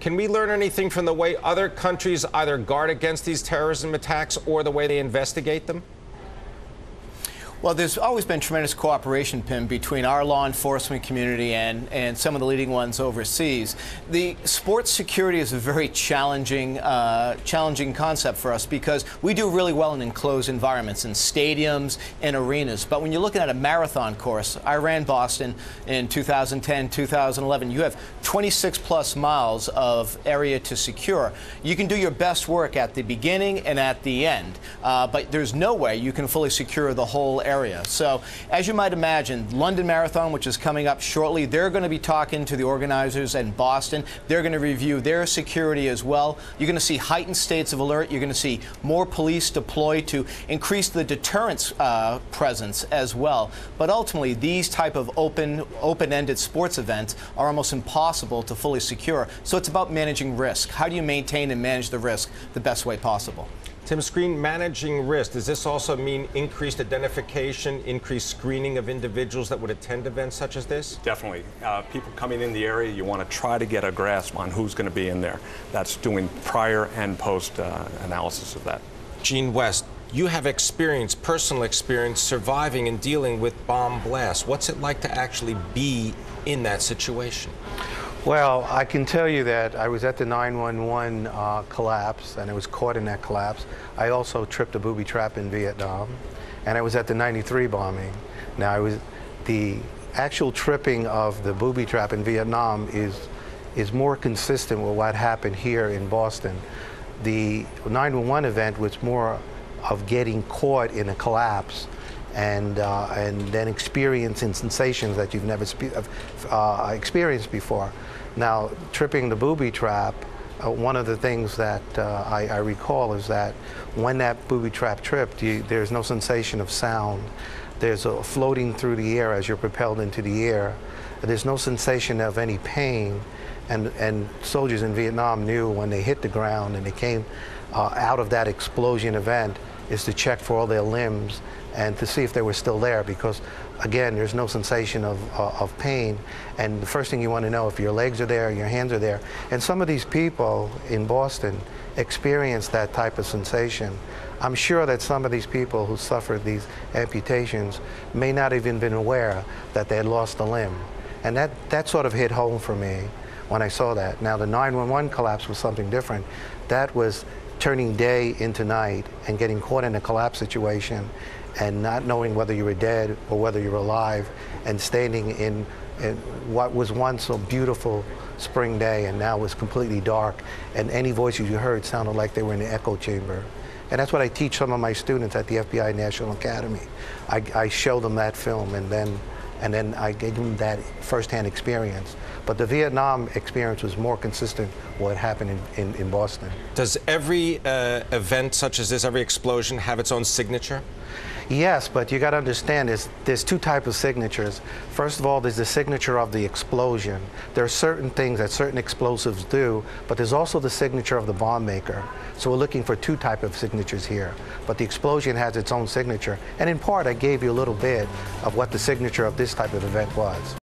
Can we learn anything from the way other countries either guard against these terrorism attacks or the way they investigate them? Well, there's always been tremendous cooperation, Pimm, between our law enforcement community and, and some of the leading ones overseas. The sports security is a very challenging, uh, challenging concept for us because we do really well in enclosed environments, in stadiums and arenas. But when you're looking at a marathon course, I ran Boston in 2010, 2011. You have 26 plus miles of area to secure. You can do your best work at the beginning and at the end, uh, but there's no way you can fully secure the whole area. So, as you might imagine, London Marathon, which is coming up shortly, they're going to be talking to the organizers in Boston. They're going to review their security as well. You're going to see heightened states of alert. You're going to see more police deployed to increase the deterrence uh, presence as well. But ultimately, these type of open, open-ended sports events are almost impossible to fully secure. So it's about managing risk. How do you maintain and manage the risk the best way possible? Tim Screen, managing risk, does this also mean increased identification, increased screening of individuals that would attend events such as this? Definitely. Uh, people coming in the area, you want to try to get a grasp on who's going to be in there. That's doing prior and post uh, analysis of that. Gene West, you have experience, personal experience, surviving and dealing with bomb blasts. What's it like to actually be in that situation? Well, I can tell you that I was at the 911 uh, collapse and I was caught in that collapse. I also tripped a booby trap in Vietnam and I was at the 93 bombing. Now, I was the actual tripping of the booby trap in Vietnam is is more consistent with what happened here in Boston. The 911 event was more of getting caught in a collapse and, uh, and then experiencing sensations that you've never uh, experienced before. Now, tripping the booby trap, uh, one of the things that uh, I, I, recall is that when that booby trap tripped, you, there's no sensation of sound. There's a floating through the air as you're propelled into the air. There's no sensation of any pain. And, and soldiers in Vietnam knew when they hit the ground and they came uh, out of that explosion event is to check for all their limbs and to see if they were still there because again there's no sensation of, uh, of pain and the first thing you want to know if your legs are there your hands are there and some of these people in Boston experience that type of sensation I'm sure that some of these people who suffered these amputations may not even been aware that they had lost a limb and that, that sort of hit home for me when I saw that. Now the 911 collapse was something different. That was turning day into night and getting caught in a collapse situation and not knowing whether you were dead or whether you were alive and standing in, in what was once a beautiful spring day and now was completely dark and any voices you heard sounded like they were in an echo chamber. And that's what I teach some of my students at the FBI National Academy. I, I show them that film and then and then I gave them that firsthand experience. But the Vietnam experience was more consistent with what happened in, in, in Boston. Does every uh, event such as this, every explosion, have its own signature? Yes, but you got to understand there's, there's two types of signatures. First of all, there's the signature of the explosion. There are certain things that certain explosives do, but there's also the signature of the bomb maker. So we're looking for two type of signatures here. But the explosion has its own signature. And in part, I gave you a little bit of what the signature of this type of event was.